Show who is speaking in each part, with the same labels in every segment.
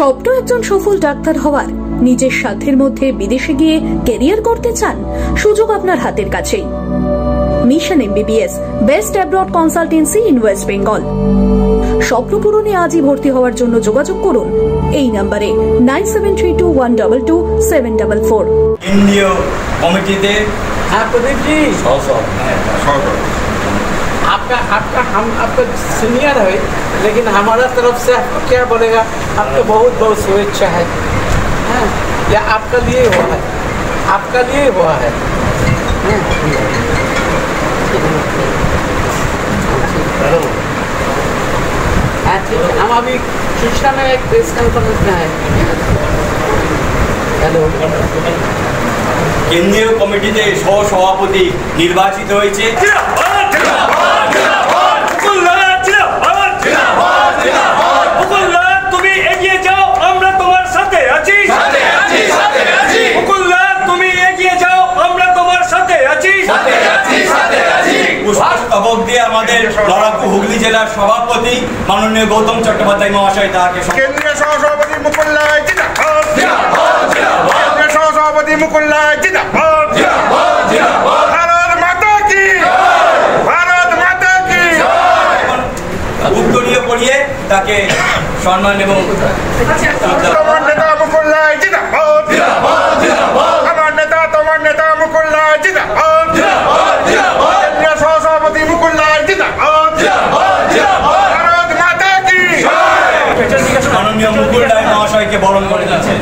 Speaker 1: স্বপ্ন একজন সফল ডাক্তার হওয়ার। নিজের সাধ্যের মধ্যে বিদেশে গিয়ে কেরিয়ার করতে চান সুযোগ আপনার হাতের কাছেই। Mission MBBS best abroad consultancy in West Bengal স্বপ্ন পূরণে আজই ভর্তি হওয়ার জন্য যোগাযোগ করুন। এই নম্বরে nine seven three two one double two seven double
Speaker 2: four. কমিটিতে
Speaker 3: हाँ आपका आपका हम आपका सीनियर है लेकिन हमारा तरफ से आपको क्या बोलेगा आपको बहुत बहुत शुभेच्छा है हाँ, या आपका लिए हुआ है आपका लिए हुआ है हाँ, हाँ, ठीक है हम अभी सूचना में एक प्रेस कॉन्फ्रेंस में है हेलो
Speaker 2: কেন্দ্রীয় কমিটিতে সহ সভাপতি নির্বাচিত হয়েছে সভাপতি মাননীয় গৌতম চট্টোপাধ্যায় মহাশয় তাকে
Speaker 4: কেন্দ্রীয় সহসভাপতি মুকুল্লায় জিন্দাবাদ কেন্দ্রীয় সহসভাপতি মুকুল্লায় ভারত মাতা কি? ভারত মাতা কি?
Speaker 2: উত্তরীয় পড়িয়ে তাকে সম্মান এবং
Speaker 4: তোমার নেতা মুকুল্লায় জিন্দাবাদ আমার নেতা তোমার নেতা মুকুল্লায় জিন্দাবাদ কেন্দ্রীয় সহসভাপতি মুকুল্লায় জিন্দাবাদ ভারত মাতা কি
Speaker 2: মাননীয় মুকুল রায় মহাশয়কে বরণ করে যাচ্ছেন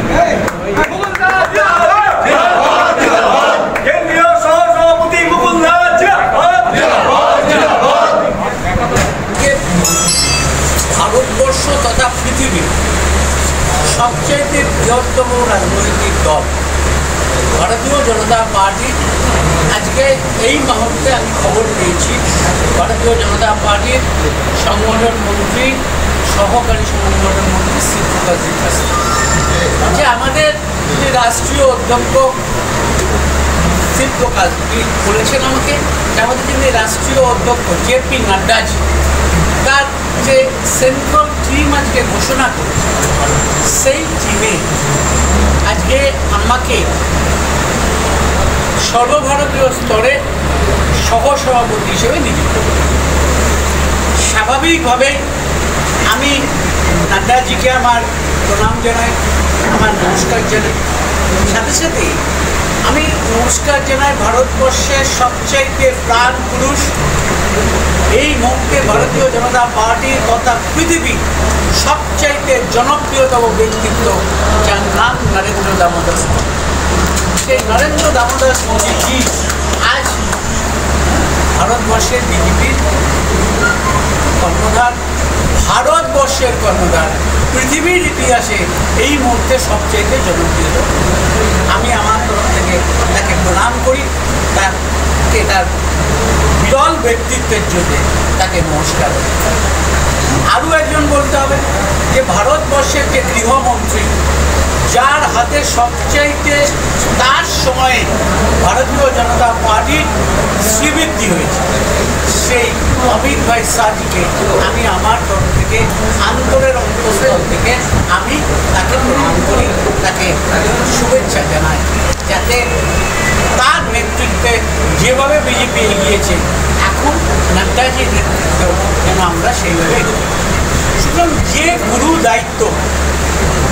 Speaker 5: কেন্দ্রীয় সহসভাপতি মুকুল্লা
Speaker 3: ভারতবর্ষ তথা পৃথিবী সবচেয়ে বৃহত্তম রাজনৈতিক দল ভারতীয় জনতা পার্টি আজকে এই মুহূর্তে আমি খবর পেয়েছি ভারতীয় জনতা পার্টির সংগঠন মন্ত্রী সহকারী সংগঠন মন্ত্রী শ্রী প্রকাশজিৎ যে আমাদের যে রাষ্ট্রীয় অধ্যক্ষ বলেছেন আমাকে যে আমাদের যিনি রাষ্ট্রীয় অধ্যক্ষ নাড্ডাজি, তার যে সেন্ট্রাল টিম আজকে ঘোষণা করেছে, সেই টিমে আজকে আমাকে সর্বভারতীয় স্তরে সহসভাপতি হিসেবে নিযুক্ত স্বাভাবিকভাবে আমি নাড্ডাজিকে আমার প্রণাম জানাই, আমার নমস্কার জানাই। সাথে সাথে আমি নমস্কার জানাই ভারতবর্ষের সবচাইতে প্রাণ পুরুষ। এই মুহূর্তে ভারতীয় জনতা পার্টি তথা পৃথিবী সবচাইতে জনপ্রিয়তম ব্যক্তিত্ব যার নাম নরেন্দ্র দামোদর। মোদী। সেই নরেন্দ্র দামোদর মোদীজি আজ ভারতবর্ষের বিজেপির কর্ণধার। ভারতবর্ষের কর্ণধার। পৃথিবীর ইতিহাসে এই মুহূর্তে সবচেয়ে জনপ্রিয় আমি আমার তরফ থেকে তাকে প্রণাম করি। তাকে তার বিরল ব্যক্তিত্বের জন্য তাকে নমস্কার। আরও একজন বলতে হবে যে, ভারতবর্ষের যে গৃহমন্ত্রী যার হাতে সবচাইতে তার সময়ে ভারতীয় জনতা পার্টির শ্রীবৃদ্ধি হয়েছে, সেই অমিত ভাই শাহজিকে আমি আমার তরফ থেকে, আন্তরের অন্তঃস্থল থেকে আমি তাকে প্রণাম করি, তাকে শুভেচ্ছা জানাই, যাতে তার নেতৃত্বে যেভাবে বিজেপি এগিয়েছে, এখন নাড্ডাজির নেতৃত্ব যেন আমরা সেইভাবে সুতরাং যে গুরু দায়িত্ব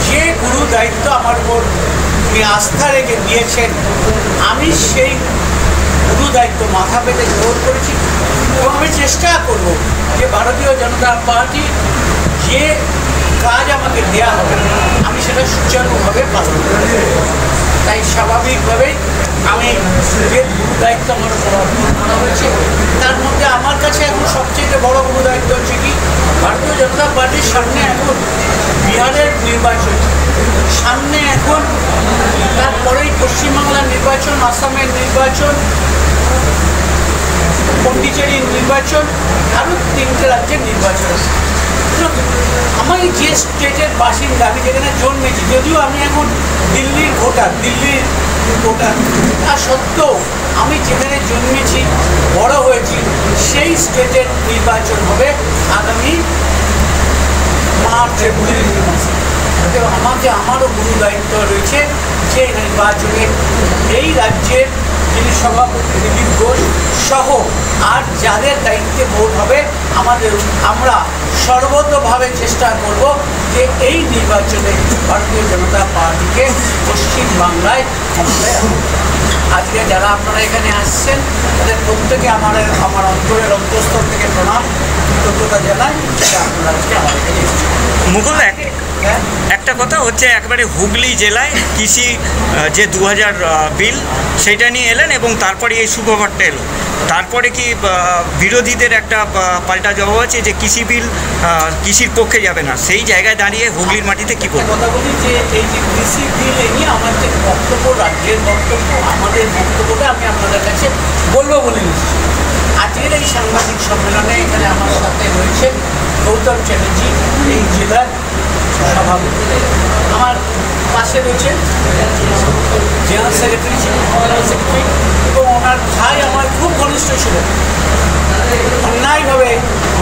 Speaker 3: যে গুরু দায়িত্ব আমার উপর উনি আস্থা রেখে দিয়েছেন, আমি সেই গুরু দায়িত্ব মাথা পেতে গ্রহণ করেছি এবং আমি চেষ্টা করব যে ভারতীয় জনতা পার্টি যে কাজ আমাকে দেওয়া হবে, আমি সেটা সুচারুভাবে পালন করব তাই স্বাভাবিকভাবেই আমি যে দায়িত্ব আমার করা হয়েছে। তার মধ্যে আমার কাছে এখন সবচেয়ে বড় গুরু দায়িত্ব হচ্ছে কি? ভারতীয় জনতা পার্টির সামনে এখন বিহারের নির্বাচন। সামনে এখন তারপরেই পশ্চিমবাংলার নির্বাচন, আসামের নির্বাচন পন্ডিচেরির নির্বাচন আরও তিনটে রাজ্যের নির্বাচন। সুতরাং যে স্টেটের বাসিন্দা, আমি যেখানে জন্মেছি, যদিও আমি এখন দিল্লির ভোটার দিল্লির ভোটার, তা সত্ত্বেও আমি যেখানে জন্মেছি, বড় হয়েছি, সেই স্টেটের নির্বাচন হবে আগামী মার্চ এপ্রিল মাসে আমাকে আমাকে, আমারও গুরু দায়িত্ব রয়েছে যে নির্বাচনে এই রাজ্যের যিনি সভাপতি দিলীপ ঘোষ সহ আর যাদের দায়িত্বে ভোট হবে, আমাদের আমরা সর্বতভাবে চেষ্টা করব যে এই নির্বাচনে ভারতীয় জনতা পার্টিকে পশ্চিমবাংলায় ক্ষমতায়। আজকে যারা আপনারা এখানে আসছেন, তাদের প্রত্যেকে আমার আমার অন্তরের অন্তঃস্থল থেকে প্রণাম, কৃতজ্ঞতা জানাই আপনারা আজকে আমার এখানে
Speaker 6: একটা কথা হচ্ছে একবারে হুগলি জেলায় কৃষি যে দু হাজার বিল, সেটা নিয়ে এলেন এবং তারপরে এই সুখবরটা এলো। তারপরে কি বিরোধীদের একটা পাল্টা জবাব আছে যে কৃষি বিল কৃষির পক্ষে যাবে না। সেই জায়গায় দাঁড়িয়ে হুগলির মাটিতে কি করবে
Speaker 3: কথা বলি যে এই যে কৃষি বিল নিয়ে আমার যে বক্তব্য, রাজ্যের বক্তব্য, আমাদের বক্তব্যটা আমি আপনাদের কাছে বলব বলে আজকের এই সাংবাদিক সম্মেলনে এখানে আমার সাথে রয়েছে গৌতম চ্যাটার্জি, এই জেলার আমার পাশে রয়েছে জেনারেল সেক্রেটারি জেনারেল সেক্রেটারি এবং ওনার ভাই আমার খুব ঘনিষ্ঠ ছিলেন। অন্যায়ভাবে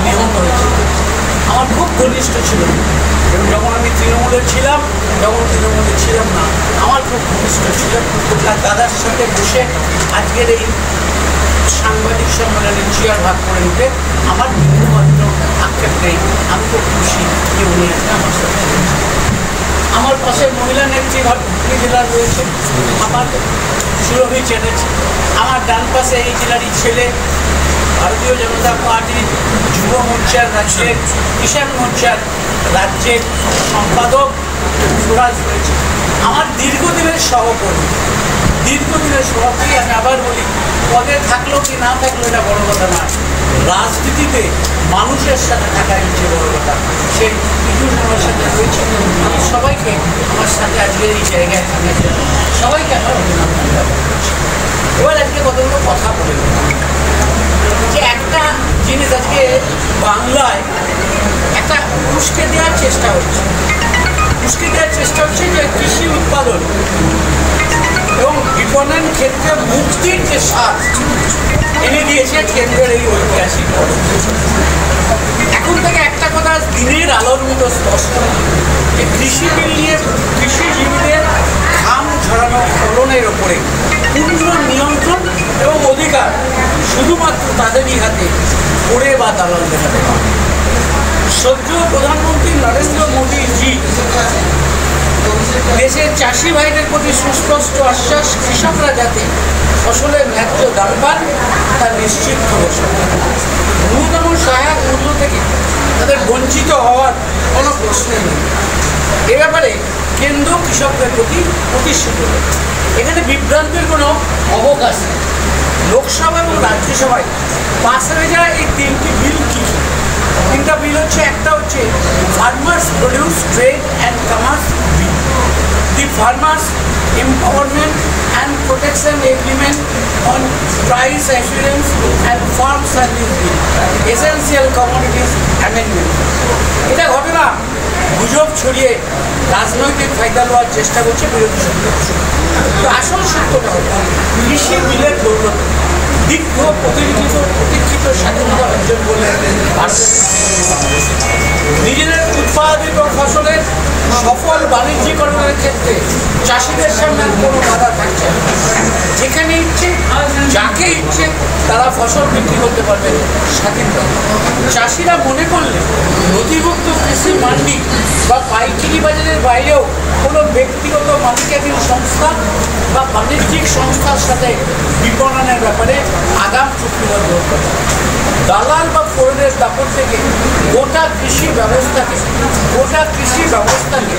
Speaker 3: নিহত হয়েছে। আমার খুব ঘনিষ্ঠ ছিল এবং যখন আমি তৃণমূলে ছিলাম যখন তৃণমূলে ছিলাম না। আমার খুব ঘনিষ্ঠ ছিল আর দাদার সাথে বসে আজকের এই সাংবাদিক সম্মেলনে চেয়ার ভাগ করে নিতে আমার বিন্দুমাত্র আক্ষেপ আমি খুব খুশি যে উনি আমার সাথে আমার পাশে মহিলা নেত্রী হুগলি জেলার রয়েছে। আমার সুরভি চ্যাটার্জি। আমার ডান পাশে এই জেলারই ছেলে, ভারতীয় জনতা পার্টির যুব মোর্চার রাজ্যের, কিষাণ মোর্চার রাজ্যের সম্পাদক সুরাজ রয়েছে। আমার দীর্ঘদিনের সহকর্মী। দীর্ঘদিনের সভাপতি আমি আবার বলি, পদে থাকল কি না থাকল এটা বড় কথা নয়। রাজনীতিতে মানুষের সাথে থাকা হচ্ছে বড় কথা। সেই বিজু আমার সাথে রয়েছে আমি সবাইকে আমার সাথে আজকের এই জায়গায় থাকার জন্য। সবাইকে আমার অভিনন্দন এবার আজকে কতগুলো কথা বলে যে একটা জিনিস আজকে বাংলায় একটা উস্কে দেওয়ার চেষ্টা হচ্ছে। উস্কে দেওয়ার চেষ্টা হচ্ছে যে কৃষি উৎপাদন এবং বিপণন ক্ষেত্রে মুক্তির যে এনে দিয়েছে কেন্দ্রের এই ঐতিহাসিক এখন থেকে একটা কথা দিনের আলোর মতো স্পষ্ট যে কৃষি বিল নিয়ে কৃষিজীবীদের ঘাম ঝরানো ফলনের ওপরে পূর্ণ নিয়ন্ত্রণ এবং অধিকার শুধুমাত্র তাদেরই হাতে পড়ে বা দালালদের হাতে। সদ্য প্রধানমন্ত্রী নরেন্দ্র মোদীজি দেশের চাষি ভাইদের প্রতি সুস্পষ্ট আশ্বাস কৃষকরা যাতে ফসলের ন্যায্য দাম পান তা নিশ্চিত করেছে ন্যূনতম সহায়ক মূল্য থেকে তাদের বঞ্চিত হওয়ার কোনো প্রশ্নই নেই। এ ব্যাপারে কেন্দ্র কৃষকদের প্রতি প্রতিশ্রুত। এখানে বিভ্রান্তির কোনো অবকাশ নেই। লোকসভা এবং রাজ্যসভায় পাশ হয়ে এই তিনটি বিল কী? কী তিনটা বিল হচ্ছে, একটা হচ্ছে farmers produce trade and commerce bill. The Farmers empowerment and protection agreement on price assurance and farm service essential commodities amendment এটা ঘটনা গুজব ছড়িয়ে রাজনৈতিক ফায়দা লওয়ার চেষ্টা করছে বিরোধী শক্তি তো আসল সত্যটা হল কৃষি বিলের দৌলত দীর্ঘ প্রতিনিধিত প্রতীক্ষিত স্বাধীনতা অর্জন করলে নিজেদের উৎপাদিত ফসলের সফল বাণিজ্যিকরণের ক্ষেত্রে চাষিদের সামনে কোনো বাধা থাকছে না। যেখানে ইচ্ছে, যাকে ইচ্ছে, তারা ফসল বিক্রি করতে পারবেন স্বাধীনভাবে চাষিরা মনে করলে নথিভুক্ত কৃষি মান্ডি বা পাইকারি বাজারের বাইরেও কোনো ব্যক্তিগত মালিকাধীন সংস্থা বা বাণিজ্যিক সংস্থার সাথে বিপণনের ব্যাপারে আগাম হবে দালাল বা ফোরনের দাপট থেকে গোটা কৃষি ব্যবস্থাকে, গোটা কৃষি ব্যবস্থাকে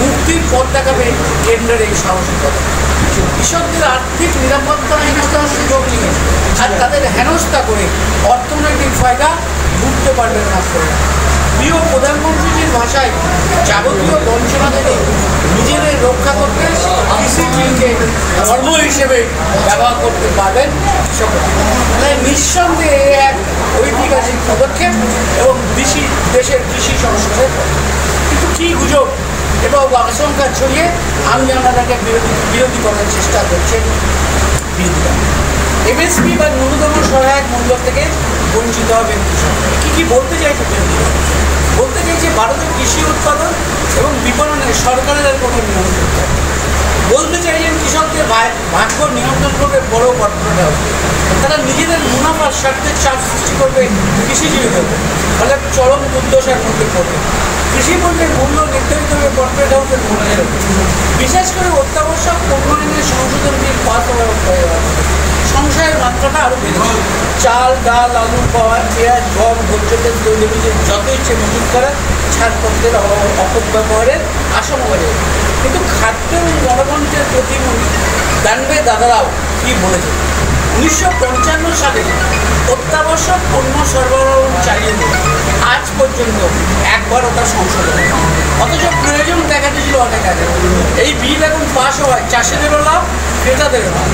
Speaker 3: মুক্তির পথ দেখাবে কেন্দ্রের এই সাহসিকতা কৃষকদের আর্থিক নিরাপত্তাহীনতার সুযোগ নিয়ে। আর তাদের হেনস্থা করে অর্থনৈতিক ফায়দা ঘুরতে পারবেন না প্রিয় প্রধানমন্ত্রীজির ভাষায় যাবতীয় বঞ্চনা থেকে নিজেদের রক্ষা করতে কৃষি ধর্ম হিসেবে ব্যবহার করতে পারবেন তাই নিঃসন্দেহে এক ঐতিহাসিক পদক্ষেপ এবং কৃষি, দেশের কৃষি সংস্কারের কিন্তু কী গুজব? এবং আশঙ্কা ছড়িয়ে আমি আপনাদেরকে বিরোধী বিরোধী করার চেষ্টা করছেন। বিরোধীরা এমএসপি বা ন্যূনতম সহায়ক মূল্য থেকে বঞ্চিত হবেন কৃষক কী কী বলতে চাইছে বলতে চাইছে ভারতের কৃষি উৎপাদন এবং বিপণনে সরকারের কোনো নিয়ন্ত্রণ বলতে চাইছেন কৃষকদের ভাগ্য নিয়ন্ত্রণ করবে, বড় কর্পোরেট হাউস তারা নিজেদের মুনাফার স্বার্থে চাপ সৃষ্টি করবে কৃষিজীবীদের। ফলে চরম দুর্দশার মধ্যে পড়বে কৃষি পণ্যের মূল্য নির্ধারিত হবে কর্পোরেট হাউসের মূল্যের। বিশেষ করে অত্যাবশ্যক পণ্য সংশোধন বিল পাস হওয়ার। সংশয়ের মাত্রাটা আরও বেড়েছে চাল, ডাল, আলু পাওয়া পেঁয়াজ, গম, ভোজ্য তেল তৈলবীজের যত ইচ্ছে মজুত করা ছাড়পত্রের অপব্যবহারের আশঙ্কা গেছে। কিন্তু খাদ্য গণতন্ত্রের প্রতিমন্ত্রী দানবে দাদারাও কি বলেছেন উনিশশো পঞ্চান্ন সালে অত্যাবশ্যক পণ্য সরবরাহ চালিয়ে আজ পর্যন্ত একবারও তা সংশোধন। অথচ প্রয়োজন দেখা দিয়েছিল অনেক আগে। এই বিল এখন পাশ হওয়ায় চাষিদেরও লাভ, ক্রেতাদেরও লাভ।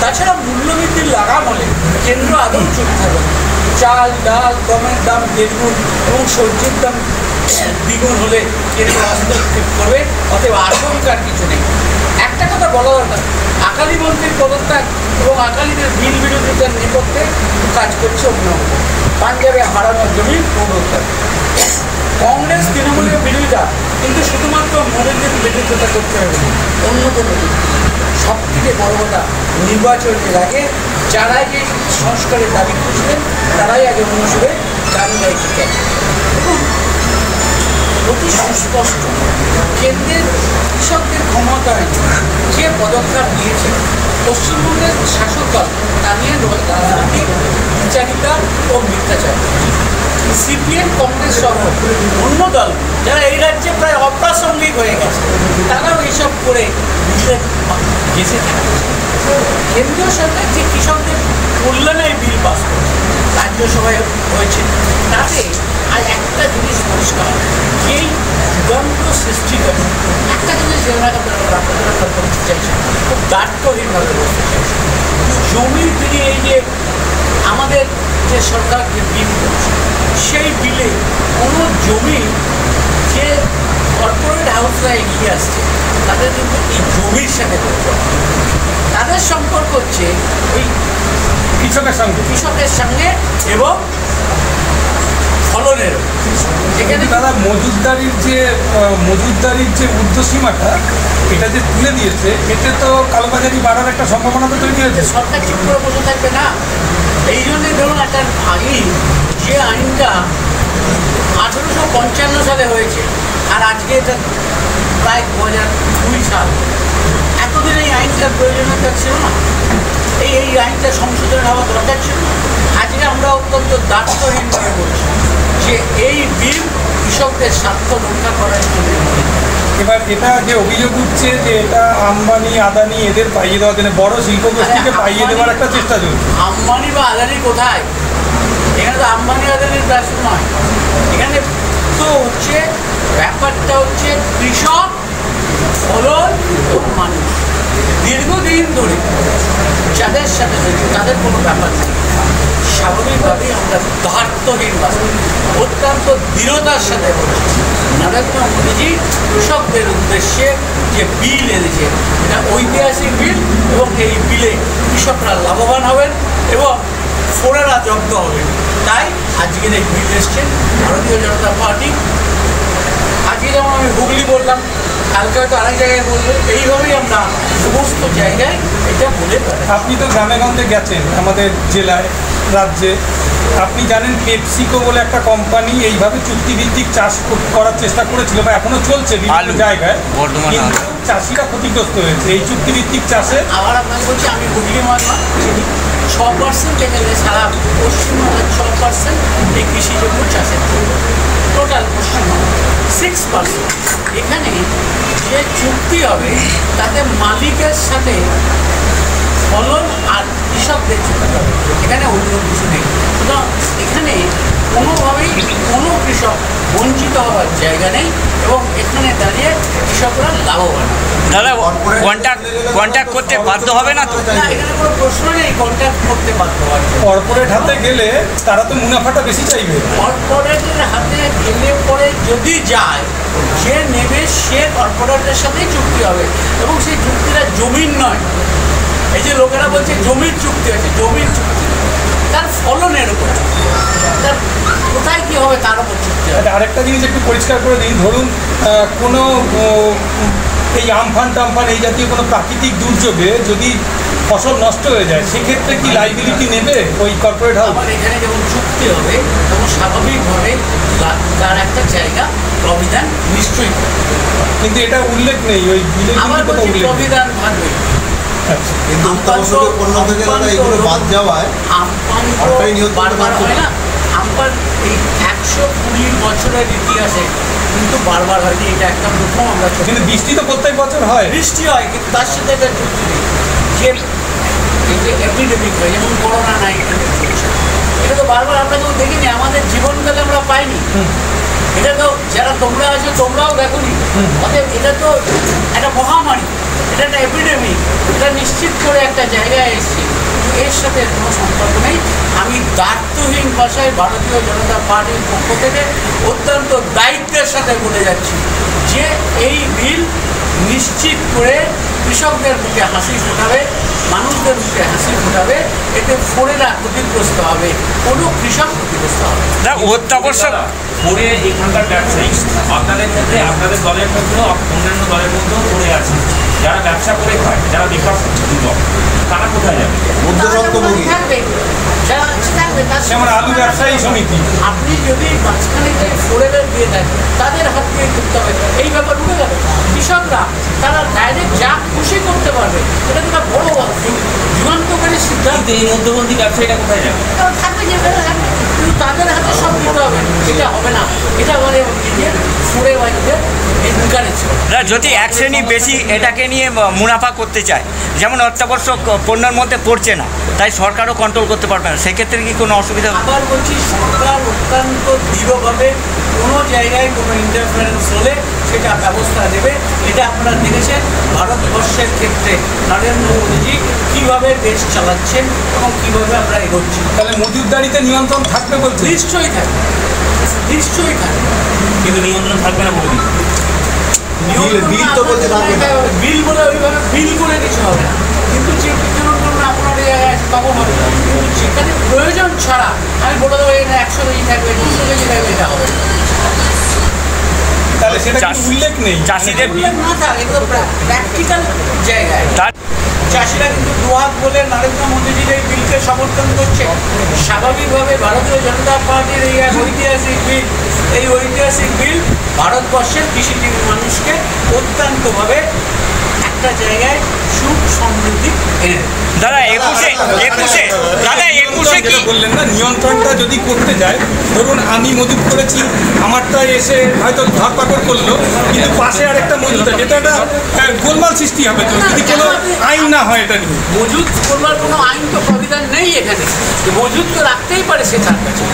Speaker 3: তাছাড়া মূল্যবৃদ্ধির লাগাম হলে কেন্দ্র আদৌ চুপ থাকবে চাল, ডাল, গমের দাম বেগুন এবং সবজির দাম দ্বিগুণ হলে হস্তক্ষেপ করবে, অতএব আশঙ্কার কিছু নেই। একটা কথা বলা দরকার। আকালি মন্ত্রীর পদত্যাগ এবং আকালিদের বিল বিরোধিতার নেপথ্যে কাজ করছে অভিনব। পাঞ্জাবে হারানো জমি পুনরুদ্ধার। কংগ্রেস, তৃণমূলের বিরোধিতা, কিন্তু শুধুমাত্র মোদীদের বিরোধিতা করতে হবে অন্য কোনো সব থেকে বড় কথা, নির্বাচনের আগে যারাই এই সংস্কারের দাবি করছিলেন, তারাই আগে অনুসরে দাবি দায়িত্ব দেখুন অতি সুস্পষ্ট। কেন্দ্রের কৃষকদের ক্ষমতায় যে পদক্ষেপ নিয়েছে, পশ্চিমবঙ্গের শাসক দল, তা নিয়ে রাজনৈতিক বিচারিতা ও মিথ্যাচার। সিপিএম, কংগ্রেস সহ অন্য দল যারা এই রাজ্যে প্রায় অপ্রাসঙ্গিক হয়ে গেছে, তারাও এইসব করে গেছে কেন্দ্রীয় সরকার যে কৃষকদের কল্যাণের বিল পাস করেছে, রাজ্যসভায় হয়েছে, তাতে আর একটা জিনিস পরিষ্কার যুগান্ত সৃষ্টি করে একটা জিনিস জেনারেল আপনারা করতে চাইছেন খুব দায়িত্বহীনভাবে বলতে চাইছেন জমির বিলে এই যে আমাদের যে সরকার যে বিল করছে সেই বিলে কোনো জমি যে কর্পোরেট হাউসরা এগিয়ে আসছে তাদের কিন্তু এই জমির সাথে। তাদের সম্পর্ক হচ্ছে ওই
Speaker 4: কৃষকের সঙ্গে
Speaker 3: কৃষকের সঙ্গে এবং ফলনের।
Speaker 4: কিন্তু দাদা মজুদদারির যে মজুদদারির যে ঊর্ধ্বসীমাটা এটা যে তুলে দিয়েছে এতে তো কালোবাজারি বাড়ার একটা সম্ভাবনা তো তৈরি হয়েছে।
Speaker 3: সরকার চুপ করে বসে থাকবে না। এই জন্যে ধরুন একটা আগেই যে আইনটা আঠেরোশো পঞ্চান্ন সালে হয়েছে আর আজকে এটা প্রায় দু হাজার কুড়ি সাল। এতদিন এই আইনটার প্রয়োজনীয়তা ছিল না। এই এই আইনটা সংশোধন হওয়া দরকার ছিল না। আজকে আমরা অত্যন্ত দায়িত্বহীনভাবে বলছি যে এই বিল কৃষকদের স্বার্থ রক্ষা করার জন্য।
Speaker 4: এবার এটা যে অভিযোগ উঠছে যে এটা আম্বানি আদানি এদের পাইয়ে দেওয়ার জন্য বড় শিল্প গোষ্ঠীকে পাইয়ে দেওয়ার একটা চেষ্টা চলছে।
Speaker 3: আম্বানি বা আদানি কোথায়? এখানে তো আম্বানি আদানির ব্যস্ত নয়। এখানে তো হচ্ছে ব্যাপারটা হচ্ছে কৃষক ফলন মানুষ। দীর্ঘদিন ধরে যাদের সাথে তাদের কোনো ব্যাপার নেই। স্বাভাবিকভাবেই আমরা দার্থহীন অত্যন্ত দৃঢ়তার সাথে বলছি নরেন্দ্র মোদীজি কৃষকদের উদ্দেশ্যে যে বিল এনেছে, এটা ঐতিহাসিক বিল এবং এই বিলে কৃষকরা লাভবান হবেন এবং ফোরেরা জব্দ হবেন। তাই আজকের এই বিল এসছেন ভারতীয় জনতা পার্টি, আজকে যেমন আমি হুগলি বললাম, কালকে হয়তো আরেক জায়গায় বলব, এইভাবেই আমরা সমস্ত জায়গায় এটা বলে
Speaker 4: আপনি তো গ্রামে গঞ্জে গেছেন আমাদের জেলায়। রাজ্যে। আপনি জানেন পেপসিকো বলে একটা কোম্পানি এইভাবে চুক্তিভিত্তিক চাষ করার চেষ্টা করেছিল বা এখনও চলছে বিভিন্ন। জায়গায়।
Speaker 6: বর্ধমান
Speaker 4: চাষিরা ক্ষতিগ্রস্ত হয়েছে। এই চুক্তিভিত্তিক চাষে
Speaker 3: আবার আপনাকে বলছি আমি হুগলি চিনি ছ পার্সেন্ট এখানে সারা পশ্চিমবঙ্গের ছ পার্সেন্ট এই কৃষিজন্য চাষের টোটাল পশ্চিমবঙ্গ সিক্স পার্সেন্ট এখানে যে চুক্তি হবে তাতে মালিকের সাথে ফলন আর কৃষকদের হবে এখানে অন্য কিছু নেই। সুতরাং এখানে কোনোভাবেই কোনো কৃষক বঞ্চিত হওয়ার জায়গা নেই এবং এখানে দাঁড়িয়ে কৃষকরা লাভবান।
Speaker 6: দাদা কন্ট্যাক্ট কন্ট্যাক্ট করতে বাধ্য হবে না তো?
Speaker 3: না এখানে কোনো প্রশ্ন নেই কন্ট্যাক্ট করতে বাধ্য হওয়ার
Speaker 4: কর্পোরেট হাতে গেলে তারা তো মুনাফাটা বেশি চাইবে।
Speaker 3: কর্পোরেটের হাতে গেলে পরে যদি যায় যে নেবে সে কর্পোরেটের সাথেই চুক্তি হবে। এবং সেই চুক্তিটা এই যে লোকেরা বলছে জমির চুক্তি আছে জমির চুক্তি তার ফলনের উপর তার কোথায় কী হবে তার উপর চুক্তি
Speaker 4: আচ্ছা, আরেকটা জিনিস একটু পরিষ্কার করে দিন ধরুন কোনো এই আমফান টামফান এই জাতীয় কোনো প্রাকৃতিক দুর্যোগে যদি ফসল নষ্ট হয়ে যায় সেক্ষেত্রে কি লাইবিলিটি নেবে ওই কর্পোরেট হাউস
Speaker 3: আমার এখানে যেমন চুক্তি হবে তখন স্বাভাবিকভাবে তার একটা জায়গা প্রবিধান নিশ্চয়ই।
Speaker 4: কিন্তু এটা উল্লেখ নেই ওই বিলে
Speaker 3: আমার
Speaker 4: কিন্তু
Speaker 3: বলছি
Speaker 4: উল্লেখ।
Speaker 3: প্রবিধান থাকবে।
Speaker 7: কিন্তু অত্যাবশ্যকীয় পণ্য থেকে দাদা এগুলো বাদ যাওয়ায়
Speaker 3: আমপান তো বারবার হয় না। আমপান এই একশো কুড়ি বছরের ইতিহাসে কিন্তু বারবার হয়নি এটা একটা প্রথম আমরা
Speaker 4: কিন্তু বৃষ্টি তো প্রত্যেক বছর হয়।
Speaker 3: বৃষ্টি হয় কিন্তু তার সাথে একটা যুক্তি নেই। যে এই এপিডেমিক হয় যেমন করোনা নাইন্টিন এটা তো বারবার আমরা কেউ দেখিনি আমাদের জীবনকালে আমরা পাইনি। এটা তো যারা তোমরা আছো, তোমরাও দেখোনি। অতএব এটা তো একটা মহামারী, এটা একটা এপিডেমিক এটা নিশ্চিত করে একটা জায়গায় এসছে। এর সাথে কোনো সম্পর্ক নেই। আমি দায়িত্বহীন ভাষায় ভারতীয় জনতা পার্টির পক্ষ থেকে অত্যন্ত দায়িত্বের সাথে বলে যাচ্ছি যে এই বিল নিশ্চিত করে কৃষকদের মুখে হাসি ফোটাবে মানুষদের মুখে হাসি ফোটাবে এতে ফোরেরা ক্ষতিগ্রস্ত হবে কোনো কৃষক ক্ষতিগ্রস্ত হবে না।
Speaker 6: অত্যাবশ্যক।
Speaker 8: পড়ে এখানকার ব্যবসায়ী আপনাদের ক্ষেত্রে আপনাদের দলের মধ্যেও অন্যান্য দলের মধ্যেও পড়ে আছে। যারা ব্যবসা করে খায় যারা বেকার যুবক তারা কোথায় যাবে?
Speaker 4: যেমন আলু ব্যবসায়ী সমিতি।
Speaker 3: আপনি যদি মাঝখানে দিয়ে দেন তাদের হাত দিয়ে করতে হবে। এই ব্যাপার উঠে গেল কৃষকরা তারা ডাইরেক্ট যা খুশি করতে পারবে এটা বড় যুগান্তকারী সিদ্ধান্ত
Speaker 8: এই ব্যবসায়ীরা কোথায় যাবে?
Speaker 3: থাকবে যে কিন্তু তাদের হাতে সব দিতে হবে না এটা মানে নিজের ফুড়ে বাড়িতে এনকারেজ করে
Speaker 6: না যদি এক শ্রেণি বেশি এটাকে নিয়ে মুনাফা করতে চায় যেমন অত্যাবশ্যক পণ্যের মধ্যে পড়ছে না তাই সরকারও কন্ট্রোল করতে পারবে না। সেক্ষেত্রে কি কোনো অসুবিধা হবে?
Speaker 3: আবার বলছি সরকার অত্যন্ত দৃঢ়ভাবে কোনো জায়গায় কোনো ইন্টারফারেন্স হলে সেটা ব্যবস্থা দেবে এটা আপনারা দেখেছেন ভারতবর্ষের ক্ষেত্রে। নরেন্দ্র মোদীজি কীভাবে দেশ চালাচ্ছেন এবং কীভাবে আমরা এগোচ্ছি।
Speaker 4: তাহলে মজুরদারিতে নিয়ন্ত্রণ থাকবে বলছে
Speaker 3: নিশ্চয়ই থাকবে। নিশ্চয়ই থাকবে।
Speaker 8: কিন্তু নিয়ন্ত্রণ থাকবে না বলে
Speaker 7: বিল- বিল তো বলতে থাকবে
Speaker 3: বিল বলে ওইভাবে বিল করে কিছু হবে। কিন্তু যে বিতরণ করুন আপনার এই জায়গায় আছে তখন হবে। কিন্তু যেখানে প্রয়োজন ছাড়া আমি বলে দেবো এটা একশো কেজি থাকবে দুশো কেজি থাকবে এটা হবে।
Speaker 4: তাহলে সেটা উল্লেখ নেই।
Speaker 6: চাষিদের
Speaker 3: না থাক এগুলো প্র্যাকটিক্যাল জায়গায়। চাষিরা কিন্তু দুহাত বলে নরেন্দ্র মোদীজির এই বিলকে সমর্থন করছে। স্বাভাবিকভাবে ভারতীয় জনতা পার্টির এই ঐতিহাসিক বিল এই ঐতিহাসিক বিল ভারতবর্ষের কৃষিজীবী মানুষকে অত্যন্তভাবে একটা জায়গায় সুখ সমৃদ্ধি এনে দেবে।
Speaker 6: দাদা একুশে একুশে দাদা একুশে কি?
Speaker 4: বললেন না নিয়ন্ত্রণটা যদি করতে যায় ধরুন আমি মজুত করেছি আমারটা এসে হয়তো ধরপাকড় করল কিন্তু পাশে আরেকটা মজুত আছে এটা একটা গোলমাল সৃষ্টি হবে তো যদি কোনো আইন না হয় এটা নিয়ে।
Speaker 3: মজুদ করবার কোনো আইন তো প্রবিধান নেই এখানে। যে মজুদ তো রাখতেই পারে সে তার কাছে।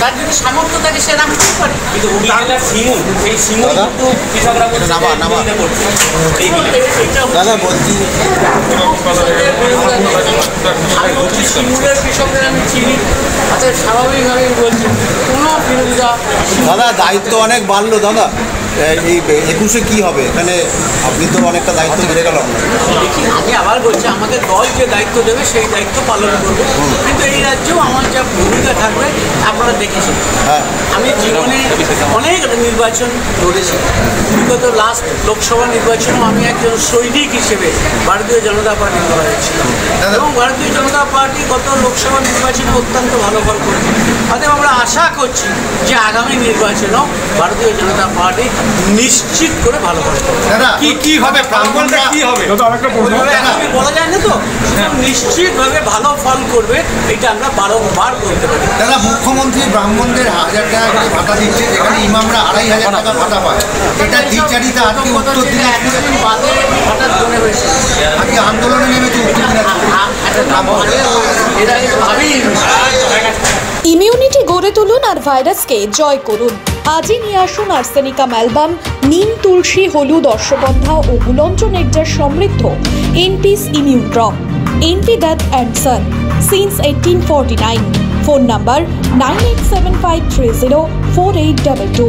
Speaker 3: তার যদি সামর্থ্য থাকে সে রাখতেই পারে।
Speaker 8: কিন্তু সিমুল সেই সিমুল কিন্তু কৃষকরা করছে। এই
Speaker 7: দাদা বলছি
Speaker 3: আমি বলছি সিঙ্গুরের কৃষকদের আমি চিনি আচ্ছা স্বাভাবিকভাবেই বলছি কোনো বিরোধিতা
Speaker 7: দাদা দায়িত্ব অনেক বাড়লো দাদা। এই- এই একুশে কি হবে? এখানে আপনি তো অনেকটা দায়িত্ব বেড়ে গেল। আপনার
Speaker 3: দেখি আমি আবার বলছি আমাকে দল যে দায়িত্ব দেবে সেই দায়িত্ব পালন করব। কিন্তু এই রাজ্যেও আমার যা ভূমিকা থাকবে আপনারা দেখেছেন
Speaker 7: হ্যাঁ।
Speaker 3: আমি জীবনে অনেক নির্বাচন লড়েছি। বিগত লাস্ট লোকসভা নির্বাচনেও আমি একজন সৈনিক হিসেবে ভারতীয় জনতা পার্টি করা হয়েছিল এবং ভারতীয় জনতা পার্টি গত লোকসভা নির্বাচনে অত্যন্ত ভালো ফল করেছে। অতএব আমরা আশা করছি যে আগামী নির্বাচনেও ভারতীয় জনতা পার্টি নিশ্চিত করে ভালো ফল করবে।
Speaker 4: কি কি হবে? প্রাঙ্গণটা কি হবে
Speaker 3: ওইভাবে এখনই বলা যায় না তো? নিশ্চিতভাবে ভালো ফল করবে এটা আমরা বারংবার বলতে পারি।
Speaker 7: দাদা মুখ্যমন্ত্রী ব্রাহ্মণদের হাজার টাকা করে ভাতা দিচ্ছে যেখানে ইমামরা আড়াই হাজার টাকা ভাতা পায়। এটা দ্বিচারিতা আজকে উত্তর দিনাজপুরে।
Speaker 3: বাদে হঠাৎ হয়েছে।
Speaker 7: আজকে আন্দোলনে নেমেছে উত্তর দিনাজপুরে।
Speaker 3: আ- একটা নাম বলে, এরা কিন্তু ভাবিনি
Speaker 1: ইমিউনিটি গড়ে তুলুন আর ভাইরাসকে জয় করুন। আজই নিয়ে আসুন আর্সেনিকাম অ্যালবাম। নিম, তুলসী, হলুদ, অশ্বগন্ধা ও গুলঞ্চ নেকজার সমৃদ্ধ এনপিস immune drop. NP দ্যাথ and son since eighteen nine phone number nine eight seven five three zero four eight double two.